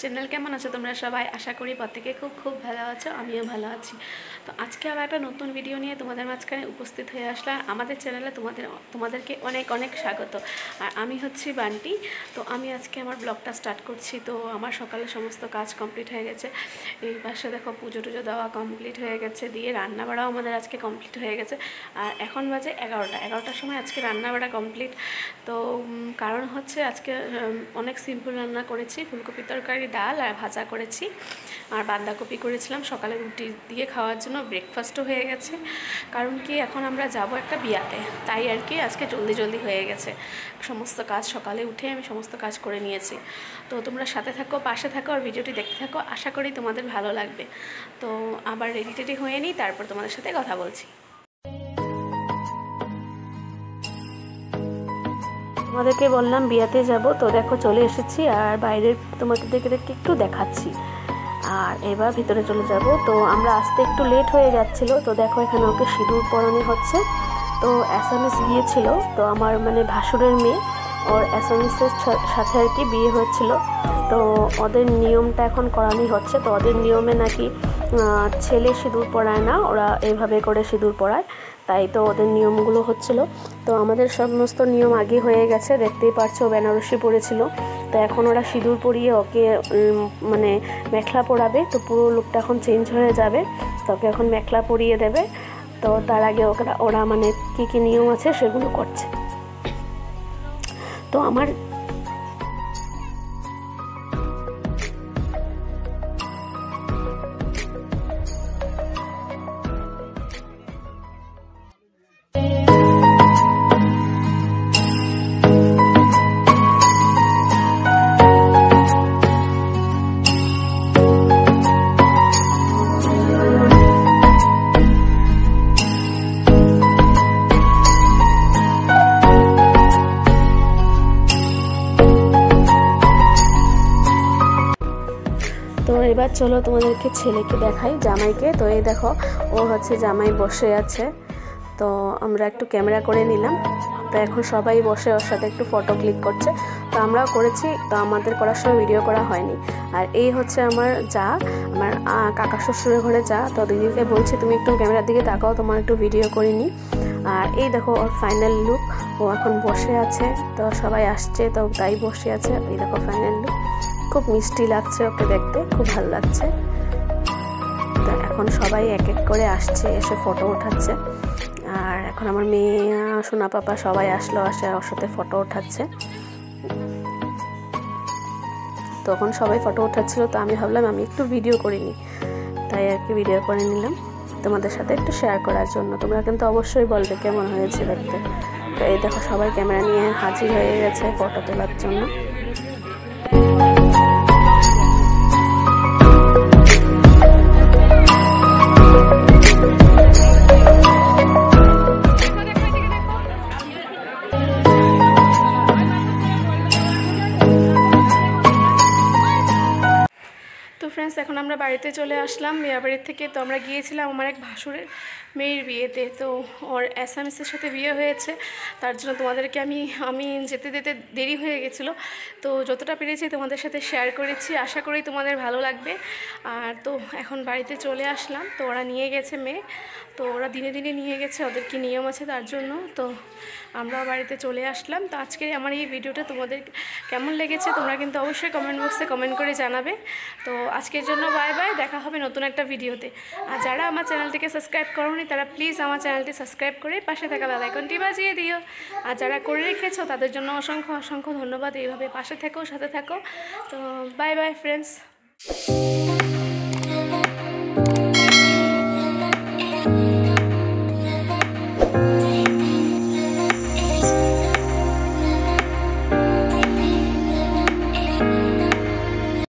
Channel কেমন আছো তোমরা সবাই? আশা করি প্রত্যেকে খুব খুব ভালো আছো, আমিও ভালো আছি। তো আজকে আবার একটা নতুন ভিডিও নিয়ে তোমাদের মাঝখানে উপস্থিত হয়ে আসলাম। আমাদের চ্যানেলে তোমাদের, তোমাদেরকে অনেক অনেক স্বাগত। আর আমি হচ্ছি বান্টি। তো আমি আজকে আমার ব্লগটা স্টার্ট করছি। তো আমার সকালে সমস্ত কাজ কমপ্লিট হয়ে গেছে। এই পাশে দেখো পুজো টুজো দেওয়া কমপ্লিট হয়ে গেছে। দিয়ে রান্না বাড়াও আমাদের আজকে কমপ্লিট হয়ে গেছে। আর এখন বাজে এগারোটা। এগারোটার সময় আজকে রান্না বাড়া কমপ্লিট তো কারণ হচ্ছে আজকে অনেক সিম্পল রান্না করেছি। ফুলকপি তরকারি ডাল আর ভাজা করেছি। আর বাঁধাকপি করেছিলাম। সকালে রুটি দিয়ে খাওয়ার জন্য ব্রেকফাস্টও হয়ে গেছে। কারণ কি, এখন আমরা যাব একটা বিয়াতে। তাই আর কি, আজকে জলদি জলদি হয়ে গেছে। সমস্ত কাজ সকালে উঠে আমি সমস্ত কাজ করে নিয়েছি। তো তোমরা সাথে থাকো, পাশে থাকো আর ভিডিওটি দেখতে থাকো। আশা করি তোমাদের ভালো লাগবে। তো আবার রেডি টেডি হয়ে নিই, তারপর তোমাদের সাথে কথা বলছি। তোমাদেরকে বললাম বিয়াতে যাব, তো দেখো চলে এসেছি আর বাইরের তোমাদেরকে একটু দেখাচ্ছি। আর এবার ভিতরে চলে যাব, তো আমরা আসতে একটু লেট হয়ে যাচ্ছিল, তো দেখো এখানে ওকে সিঁদুর পরানো হচ্ছে। তো অ্যাসামিস বিয়ে ছিল তো আমার মানে ভাসুরের মেয়ে, ওর অ্যাসামিসের সাথে আর কি বিয়ে হচ্ছিল তো ওদের নিয়মটা এখন করানোই হচ্ছে, তো ওদের নিয়মে নাকি ছেলে সিঁদুর পরায় না, ওরা এইভাবে করে সিঁদুর পরায়। তাই তো ওদের নিয়মগুলো হচ্ছিল। তো আমাদের সমস্ত নিয়ম আগে হয়ে গেছে, দেখতেই পারছ বেনারসি পরেছিল। তো এখন ওরা সিঁদুর পরিয়ে ওকে মানে মেখলা পরাবে, তো পুরো লুকটা এখন চেঞ্জ হয়ে যাবে। তো ওকে এখন মেখলা পরিয়ে দেবে। তো তার আগে ওরা ওরা মানে কী কী নিয়ম আছে সেগুলো করছে। তো আমার এবার চলো তোমাদেরকে ছেলেকে দেখাই, জামাইকে। তো এই দেখো, ও হচ্ছে জামাই বসে আছে। তো আমরা একটু ক্যামেরা করে নিলাম। তো এখন সবাই বসে, ওর সাথে একটু ফটো ক্লিক করছে। তো আমরাও করেছি, তো আমাদের করার সময় ভিডিও করা হয়নি। আর এই হচ্ছে আমার যা, আমার কাকা শ্বশুরের ঘরে যা। তো দিদিকে বলছি, তুমি একটু ক্যামেরার দিকে তাকাও, তোমার একটু ভিডিও করে নিই। আর এই দেখো, ওর ফাইনাল লুক ও এখন বসে আছে। তো সবাই আসছে, তো তাই বসে আছে। এই দেখো ফাইনাল লুক খুব মিষ্টি লাগছে ওকে দেখতে, খুব ভালো লাগছে। তো এখন সবাই এক এক করে আসছে, এসে ফটো ওঠাচ্ছে আর এখন আমার মেয়ে, সোনা পাপা সবাই আসলো, আসে ওর সাথে ফটো ওঠাচ্ছে তখন সবাই ফটো ওঠাচ্ছিল তো আমি ভাবলাম আমি একটু ভিডিও করিনি তাই আর কি ভিডিও করে নিলাম। তোমাদের সাথে একটু শেয়ার করার জন্য। তোমরা কিন্তু অবশ্যই বলবে কেমন হয়েছে দেখতে। তো এই দেখো সবাই ক্যামেরা নিয়ে হাজির হয়ে গেছে ফটো তোলার জন্য। ফ্রেন্ডস এখন আমরা বাড়িতে চলে আসলাম। বিয়ে বাড়ির থেকে তো আমরা গিয়েছিলাম আমার এক ভাসুরের মেয়ের বিয়েতে। তো ওর অ্যাসামিসের সাথে বিয়ে হয়েছে। তার জন্য তোমাদেরকে আমি আমি যেতে যেতে দেরি হয়ে গেছিল। তো যতটা পেরেছি তোমাদের সাথে শেয়ার করেছি। আশা করি তোমাদের ভালো লাগবে। আর তো এখন বাড়িতে চলে আসলাম। তো ওরা নিয়ে গেছে মেয়ে। তো ওরা দিনে দিনে নিয়ে গেছে। ওদের কি নিয়ম আছে তার জন্য। তো আমরা বাড়িতে চলে আসলাম। তো আজকের আমার এই ভিডিওটা তোমাদের কেমন লেগেছে তোমরা কিন্তু অবশ্যই কমেন্ট বক্সে কমেন্ট করে জানাবে। তো আজকের জন্য বাই বাই দেখা হবে নতুন একটা ভিডিওতে। আর যারা আমার চ্যানেলটিকে সাবস্ক্রাইব করোনি, তারা প্লিজ আমার চ্যানেলটি সাবস্ক্রাইব করে পাশে থাকা বেল বাজিয়ে দিও। আর যারা করে রেখেছো, তাদের জন্য অসংখ্য অসংখ্য ধন্যবাদ। এইভাবে পাশে থেকো, সাথে থাকো। তো বাই বাই ফ্রেন্ডস